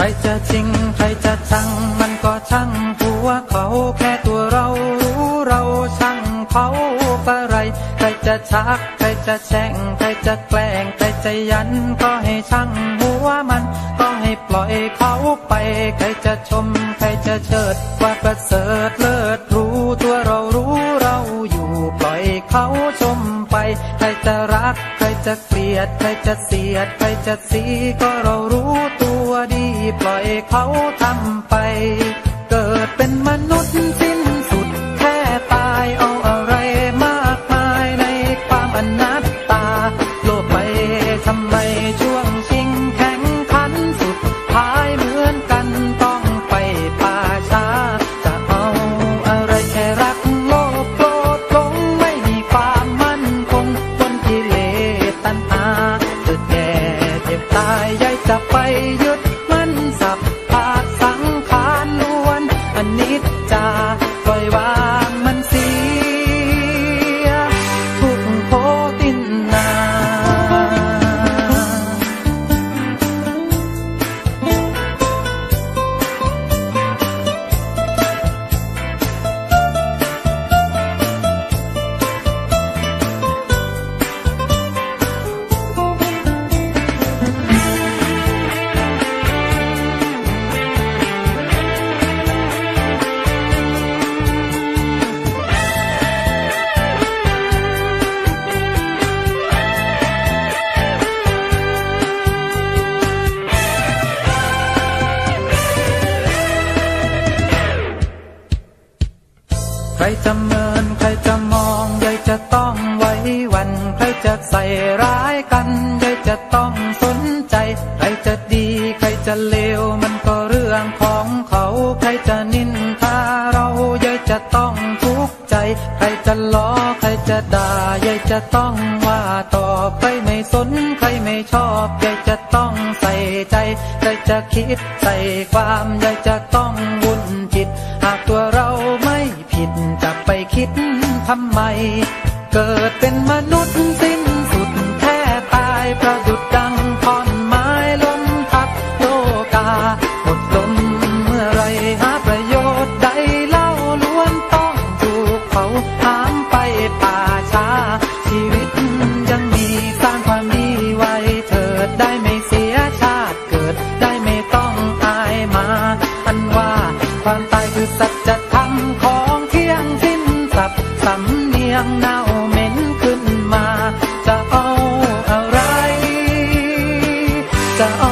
ใครจะจริงใครจะชัง มันก็ช่างหัวเขาแค่ตัวเรารู้เราช่างเขาอะไร ใครจะชัก ใครจะแช่ง ใครจะแกล้ง ใครจะยัน ก็ให้ช่างหัวมัน ก็ให้ปล่อยเขาไป ใครจะชม ใครจะเชิด ว่าประเสริฐเลิศรู้ตัวเรารู้เราอยู่ปล่อยเขาชมไป ใครจะรัก ใครจะเกลียด ใครจะเสียด ใครจะสีก็เรารู้ตัวดี ปล่อยเขาทำไป เกิดเป็นมนุษย์สิ้นสุดแค่ตายเอาอะไรมากมายในความอนัตตา โลภไปทำไมช่วงชิงแข่งขันสุดท้ายเหมือนกันต้องไปป่าช้า จะเอาอะไรแค่รักโลภโกรธหลงไม่มีความมั่นคงบนกิเลสตัณหาเกิดแก่เจ็บตายยายจะไปย จะเมินใครจะมองยายจะต้องไว้วัน ใครจะใส่ร้ายกันยายจะต้องสนใจ ใครจะดีใครจะเลวมันก็เรื่องของเขา ใครจะนินทาเรายายจะต้องทุกข์ใจ ใครจะล้อใครจะด่ายายจะต้องว่าตอบใครไม่สนใครไม่ชอบยายจะต้องใส่ใจใครจะคิดใส่ความยายจะต้องวุ่นจิตหากตัวเรา ดจะไปคิดทำไม เกิดเป็นมนุษย์สิ้นสุดแค่ตายประ ศัพสำเนียงเน่าเหม็นขึ้นมา จะเอาอะไร จะเอา